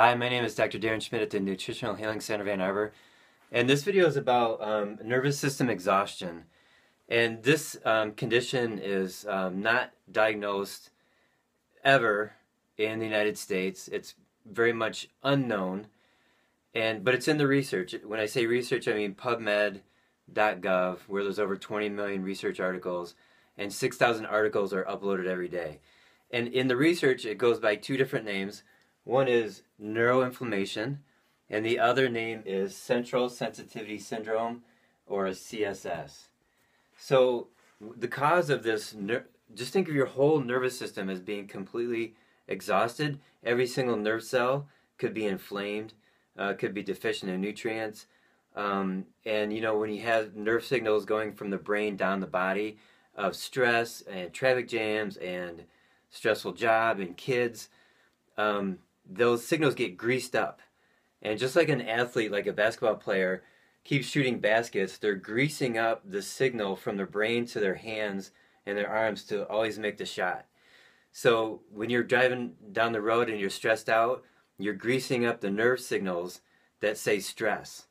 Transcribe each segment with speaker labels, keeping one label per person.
Speaker 1: Hi, my name is Dr. Darren Schmidt at the Nutritional Healing Center Ann Arbor. And this video is about um, nervous system exhaustion. And this um, condition is um, not diagnosed ever in the United States. It's very much unknown, and but it's in the research. When I say research, I mean PubMed.gov, where there's over 20 million research articles, and 6,000 articles are uploaded every day. And in the research, it goes by two different names. One is neuroinflammation, and the other name is central sensitivity syndrome, or a CSS. So the cause of this, just think of your whole nervous system as being completely exhausted. Every single nerve cell could be inflamed, uh, could be deficient in nutrients. Um, and you know, when you have nerve signals going from the brain down the body of stress and traffic jams and stressful job and kids, um, those signals get greased up. And just like an athlete, like a basketball player, keeps shooting baskets, they're greasing up the signal from their brain to their hands and their arms to always make the shot. So when you're driving down the road and you're stressed out, you're greasing up the nerve signals that say stress.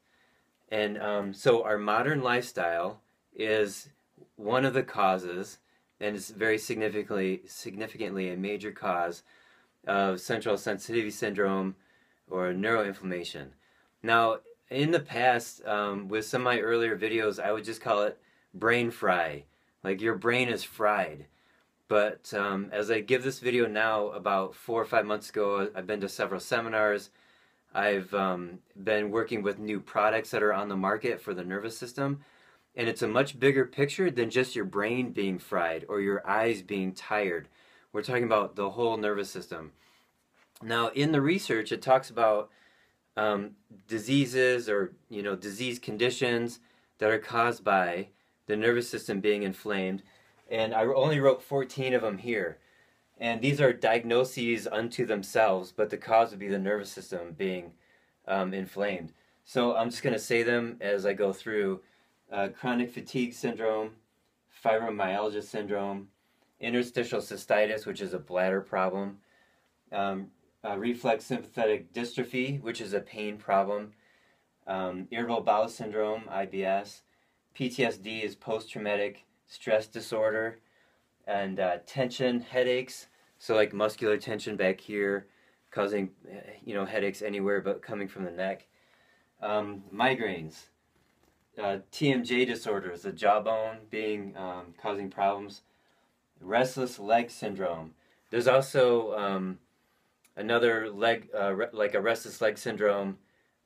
Speaker 1: And um, so our modern lifestyle is one of the causes, and it's very significantly significantly a major cause of central sensitivity syndrome or neuroinflammation. Now, in the past, um, with some of my earlier videos, I would just call it brain fry. Like your brain is fried. But um, as I give this video now, about four or five months ago, I've been to several seminars. I've um, been working with new products that are on the market for the nervous system. And it's a much bigger picture than just your brain being fried or your eyes being tired. We're talking about the whole nervous system. Now, in the research, it talks about um, diseases or you know disease conditions that are caused by the nervous system being inflamed, and I only wrote 14 of them here. And these are diagnoses unto themselves, but the cause would be the nervous system being um, inflamed. So I'm just going to say them as I go through uh, chronic fatigue syndrome, fibromyalgia syndrome, interstitial cystitis, which is a bladder problem, um, uh, reflex sympathetic dystrophy, which is a pain problem, um, irritable bowel syndrome, IBS, PTSD is post traumatic stress disorder, and uh, tension headaches, so like muscular tension back here, causing you know headaches anywhere but coming from the neck, um, migraines, uh, TMJ disorders, the jawbone being um, causing problems, restless leg syndrome. There's also um, another leg, uh, re- like a restless leg syndrome,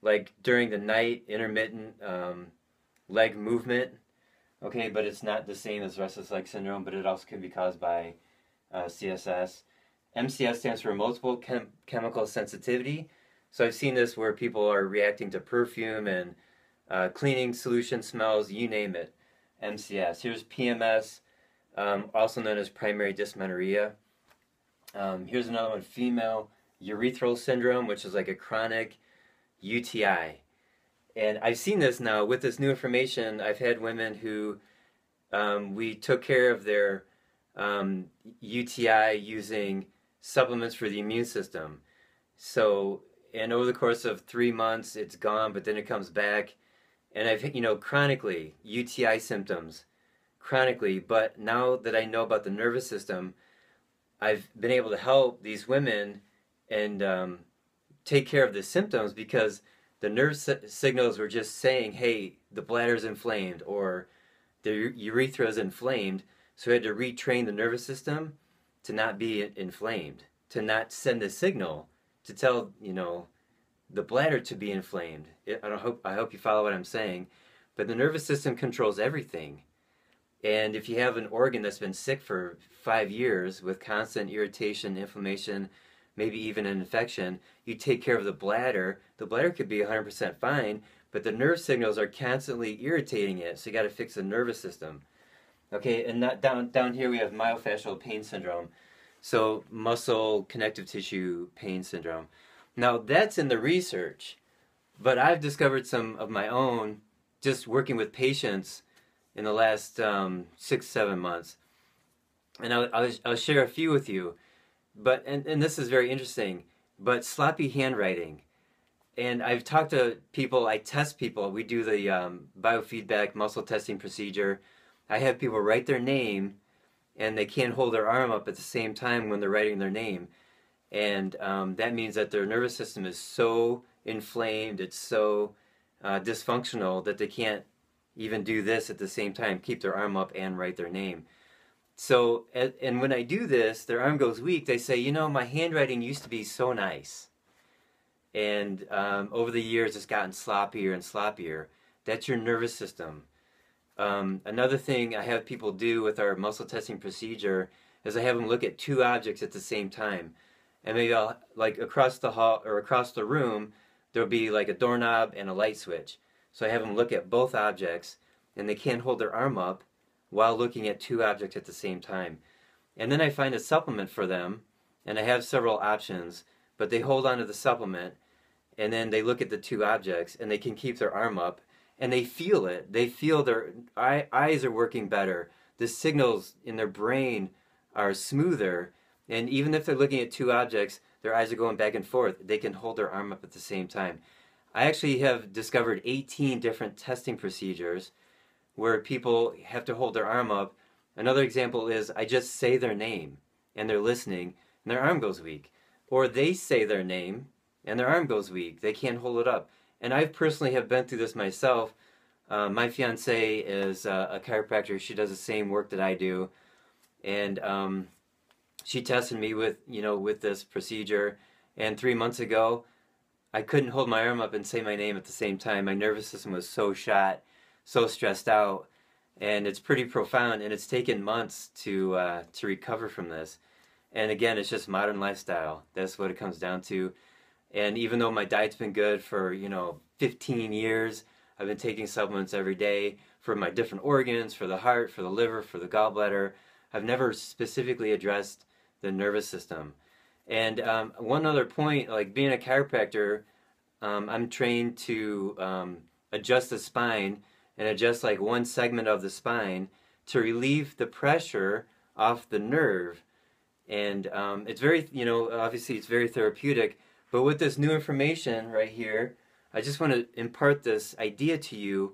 Speaker 1: like during the night, intermittent um, leg movement. Okay, but it's not the same as restless leg syndrome, but it also can be caused by uh, CSS. MCS stands for multiple chem- chemical sensitivity. So I've seen this where people are reacting to perfume and uh, cleaning solution smells, you name it. MCS. Here's PMS, um, also known as primary dysmenorrhea. Um, here's another one, female urethral syndrome, which is like a chronic UTI. And I've seen this now with this new information. I've had women who um, we took care of their um, UTI using supplements for the immune system. So, and over the course of three months, it's gone, but then it comes back. And I've, you know, chronically, UTI symptoms, chronically. But now that I know about the nervous system, I've been able to help these women and um, take care of the symptoms because the nerve signals were just saying, hey, the bladder's inflamed or the urethra is inflamed. So we had to retrain the nervous system to not be inflamed, to not send a signal to tell, you know, the bladder to be inflamed. I hope I hope you follow what I'm saying, but the nervous system controls everything. And if you have an organ that's been sick for 5 years with constant irritation, inflammation, maybe even an infection, you take care of the bladder, the bladder could be 100% fine, but the nerve signals are constantly irritating it, so you got to fix the nervous system. Okay, and that, down, down here we have myofascial pain syndrome, so muscle connective tissue pain syndrome. Now that's in the research, but I've discovered some of my own just working with patients in the last um, six, seven months. And I'll, I'll, I'll share a few with you. But and, and this is very interesting. but sloppy handwriting. And I've talked to people, I test people, we do the um, biofeedback muscle testing procedure. I have people write their name and they can't hold their arm up at the same time when they're writing their name. And um, that means that their nervous system is so inflamed, it's so uh, dysfunctional that they can't even do this at the same time, keep their arm up and write their name. So, and when I do this, their arm goes weak. They say, you know, my handwriting used to be so nice. And um, over the years, it's gotten sloppier and sloppier. That's your nervous system. Um, another thing I have people do with our muscle testing procedure is I have them look at two objects at the same time. And maybe I'll, like across the hall or across the room, there'll be like a doorknob and a light switch. So I have them look at both objects and they can't hold their arm up while looking at two objects at the same time. And then I find a supplement for them and I have several options, but they hold on to the supplement and then they look at the two objects and they can keep their arm up and they feel it. They feel their eye, eyes are working better. The signals in their brain are smoother. And even if they're looking at two objects, their eyes are going back and forth. They can hold their arm up at the same time. I actually have discovered 18 different testing procedures where people have to hold their arm up. Another example is I just say their name and they're listening and their arm goes weak. Or they say their name and their arm goes weak. They can't hold it up. And I personally have been through this myself. Uh, my fiance is uh, a chiropractor. She does the same work that I do. And um, she tested me with, you know, with this procedure. And three months ago, I couldn't hold my arm up and say my name at the same time. My nervous system was so shot, so stressed out, and it's pretty profound. And it's taken months to uh, to recover from this. And again, it's just modern lifestyle. That's what it comes down to. And even though my diet's been good for you know 15 years, I've been taking supplements every day for my different organs, for the heart, for the liver, for the gallbladder. I've never specifically addressed the nervous system. And um, one other point, like being a chiropractor, um, I'm trained to um, adjust the spine and adjust like one segment of the spine to relieve the pressure off the nerve. And um, it's very, you know, obviously it's very therapeutic. But with this new information right here, I just want to impart this idea to you.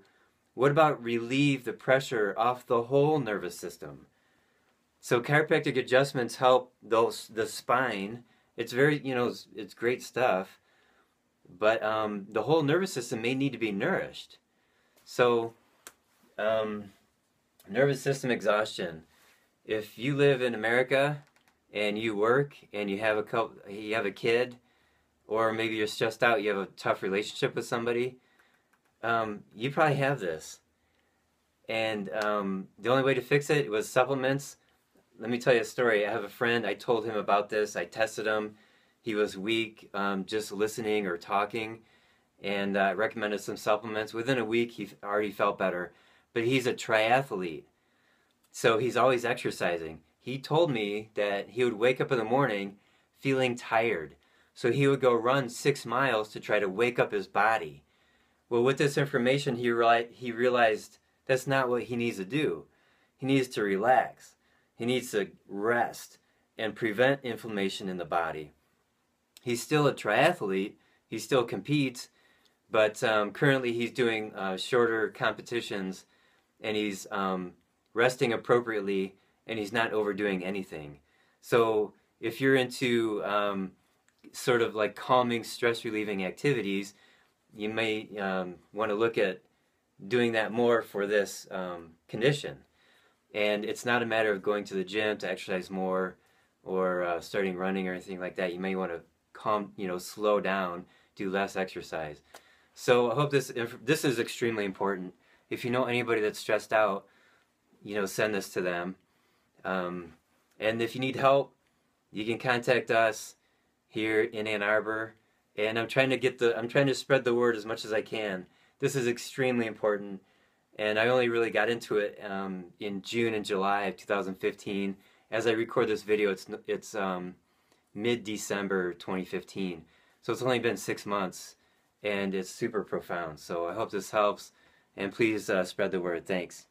Speaker 1: What about relieve the pressure off the whole nervous system? So chiropractic adjustments help those the spine. It's very you know it's, it's great stuff, but um, the whole nervous system may need to be nourished. So, um, nervous system exhaustion. If you live in America and you work and you have a couple, you have a kid, or maybe you're stressed out, you have a tough relationship with somebody, um, you probably have this. And um, the only way to fix it was supplements let me tell you a story. I have a friend. I told him about this. I tested him. He was weak, um, just listening or talking, and I uh, recommended some supplements. Within a week, he already felt better. But he's a triathlete, so he's always exercising. He told me that he would wake up in the morning feeling tired, so he would go run six miles to try to wake up his body. Well, with this information, he, he realized that's not what he needs to do. He needs to relax. He needs to rest and prevent inflammation in the body. He's still a triathlete. He still competes, but um, currently he's doing uh, shorter competitions and he's um, resting appropriately and he's not overdoing anything. So if you're into um, sort of like calming, stress relieving activities, you may um, want to look at doing that more for this um, condition. And it's not a matter of going to the gym to exercise more or uh, starting running or anything like that. You may want to calm, you know, slow down, do less exercise. So I hope this this is extremely important. If you know anybody that's stressed out, you know, send this to them. Um, and if you need help, you can contact us here in Ann Arbor. And I'm trying to get the I'm trying to spread the word as much as I can. This is extremely important and I only really got into it um, in June and July of 2015. As I record this video, it's it's um, mid-December 2015, so it's only been six months, and it's super profound. So I hope this helps, and please uh, spread the word. Thanks.